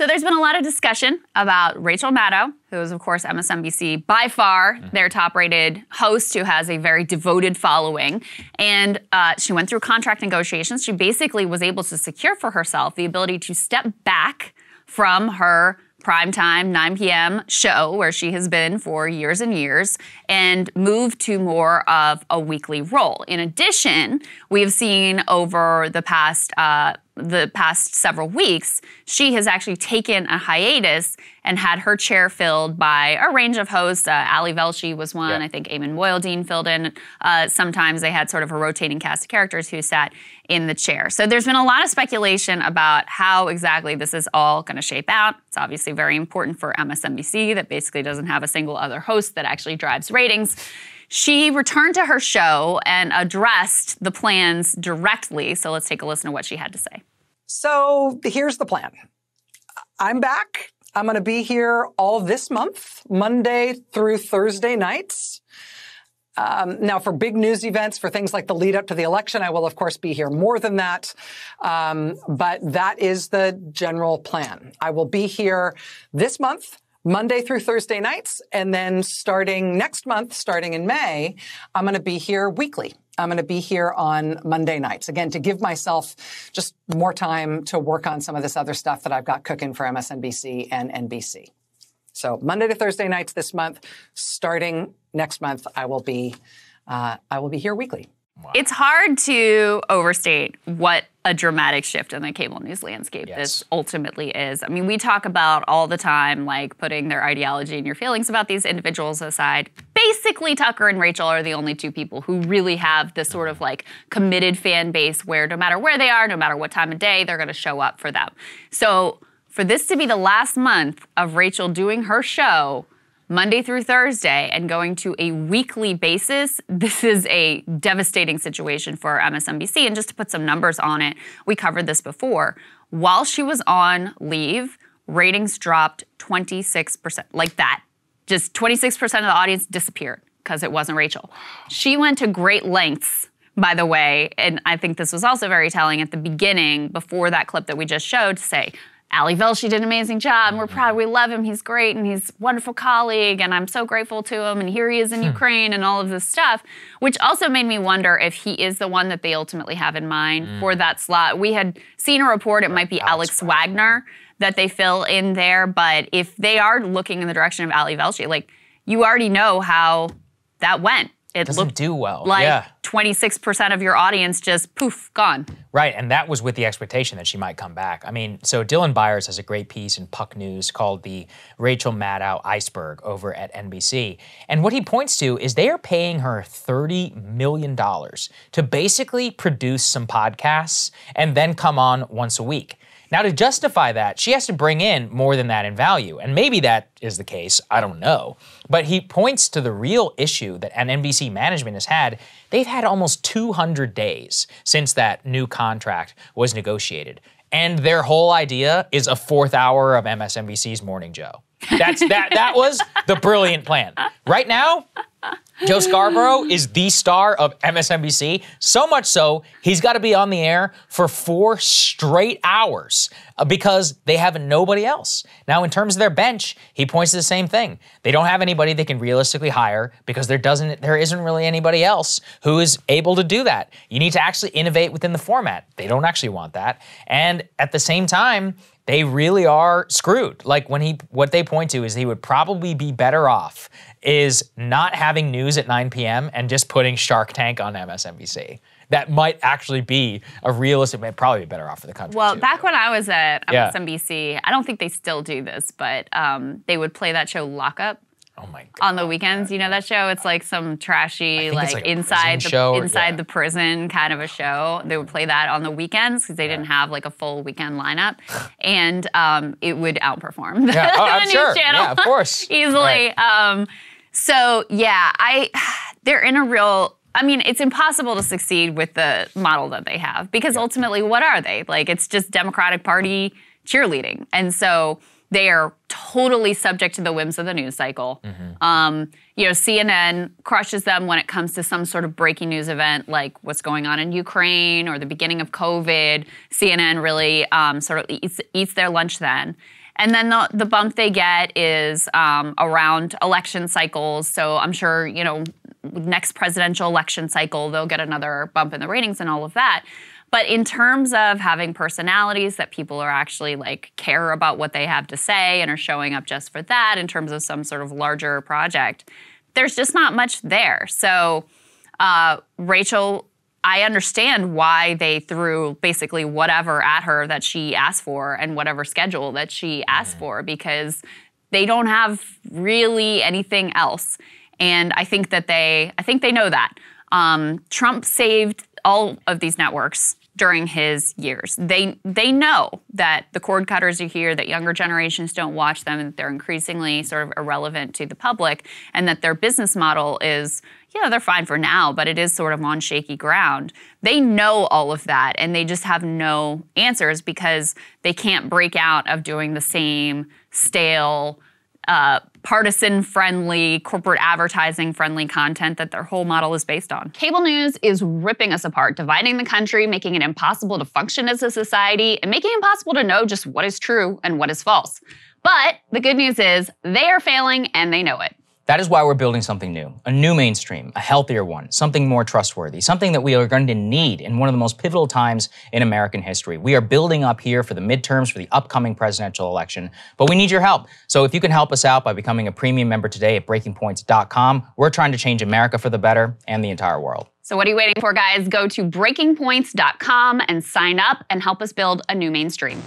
So there's been a lot of discussion about Rachel Maddow, who is, of course, MSNBC by far Mm-hmm. their top rated host who has a very devoted following. And uh, she went through contract negotiations. She basically was able to secure for herself the ability to step back from her primetime 9 p.m. show where she has been for years and years and move to more of a weekly role. In addition, we have seen over the past uh, the past several weeks, she has actually taken a hiatus and had her chair filled by a range of hosts. Uh, Ali Velshi was one. Yeah. I think Ayman Mohyeldin filled in. Uh, sometimes they had sort of a rotating cast of characters who sat in the chair. So there's been a lot of speculation about how exactly this is all going to shape out. It's obviously very important for MSNBC that basically doesn't have a single other host that actually drives ratings. She returned to her show and addressed the plans directly. So let's take a listen to what she had to say. So here's the plan. I'm back. I'm going to be here all this month, Monday through Thursday nights. Um, now, for big news events, for things like the lead up to the election, I will, of course, be here more than that. Um, but that is the general plan. I will be here this month, Monday through Thursday nights. And then starting next month, starting in May, I'm going to be here weekly. I'm going to be here on Monday nights. Again, to give myself just more time to work on some of this other stuff that I've got cooking for MSNBC and NBC. So Monday to Thursday nights this month. Starting next month, I will be uh, I will be here weekly. It's hard to overstate what a dramatic shift in the cable news landscape Yes. this ultimately is. I mean, we talk about all the time, like putting their ideology and your feelings about these individuals aside. Basically, Tucker and Rachel are the only two people who really have this sort of like committed fan base where no matter where they are, no matter what time of day, they're going to show up for them. So, for this to be the last month of Rachel doing her show, Monday through Thursday and going to a weekly basis, this is a devastating situation for MSNBC. And just to put some numbers on it, we covered this before. While she was on leave, ratings dropped 26%, like that. Just 26% of the audience disappeared because it wasn't Rachel. She went to great lengths by the way, and I think this was also very telling at the beginning, before that clip that we just showed, to say, Ali Velshi did an amazing job, and we're proud. We love him. He's great, and he's a wonderful colleague, and I'm so grateful to him. And here he is in hmm. Ukraine, and all of this stuff, which also made me wonder if he is the one that they ultimately have in mind hmm. for that slot. We had seen a report; it might be Alex, Wagner that they fill in there, but if they are looking in the direction of Ali Velshi, like you already know how that went. It Doesn't looked do well. like yeah. 26% of your audience just poof, gone. Right, and that was with the expectation that she might come back. I mean, so Dylan Byers has a great piece in Puck News called the Rachel Maddow Iceberg over at NBC. And what he points to is they are paying her $30 million to basically produce some podcasts and then come on once a week. Now, to justify that, she has to bring in more than that in value. And maybe that is the case. I don't know. But he points to the real issue that an NBC management has had. They've had almost 200 days since that new contract was negotiated. And their whole idea is a fourth hour of MSNBC's Morning Joe. That's that that was the brilliant plan. Right now, Joe Scarborough is the star of MSNBC. So much so, he's got to be on the air for four straight hours uh, because they have nobody else. Now, in terms of their bench, he points to the same thing. They don't have anybody they can realistically hire because there doesn't, there isn't really anybody else who is able to do that. You need to actually innovate within the format. They don't actually want that, and at the same time, they really are screwed. Like when he, what they point to is he would probably be better off is not having news at 9 p.m. and just putting Shark Tank on MSNBC. That might actually be a realistic, probably be better off for the country. Well, too. back when I was at Yeah. MSNBC, I don't think they still do this, but um, they would play that show Lockup oh my god, on the weekends. You know that show? It's like some trashy, like, like inside the show inside yeah. the prison kind of a show. They would play that on the weekends because they didn't have like a full weekend lineup, and um, it would outperform the, Yeah, oh, the I'm news sure. channel. Yeah, of course. easily. Right. Um, so yeah, I they're in a real. I mean, it's impossible to succeed with the model that they have because ultimately, what are they? Like, it's just Democratic Party cheerleading, and so they are totally subject to the whims of the news cycle. Um, you know, CNN crushes them when it comes to some sort of breaking news event, like what's going on in Ukraine or the beginning of COVID. CNN really um, sort of eats, eats their lunch then. And then the, the bump they get is um, around election cycles. So I'm sure, you know, next presidential election cycle, they'll get another bump in the ratings and all of that. But in terms of having personalities that people are actually like care about what they have to say and are showing up just for that in terms of some sort of larger project, there's just not much there. So uh, Rachel, I understand why they threw basically whatever at her that she asked for and whatever schedule that she asked for because they don't have really anything else. And I think that they, I think they know that. Um, Trump saved all of these networks during his years. They they know that the cord cutters are here, that younger generations don't watch them, and that they're increasingly sort of irrelevant to the public, and that their business model is yeah, they're fine for now, but it is sort of on shaky ground. They know all of that, and they just have no answers because they can't break out of doing the same stale uh, partisan friendly, corporate advertising friendly content that their whole model is based on. Cable news is ripping us apart, dividing the country, making it impossible to function as a society, and making it impossible to know just what is true and what is false. But the good news is they are failing and they know it. That is why we're building something new, a new mainstream, a healthier one, something more trustworthy, something that we are going to need in one of the most pivotal times in American history. We are building up here for the midterms, for the upcoming presidential election, but we need your help. So if you can help us out by becoming a premium member today at breakingpoints.com, we're trying to change America for the better and the entire world. So what are you waiting for, guys? Go to breakingpoints.com and sign up and help us build a new mainstream.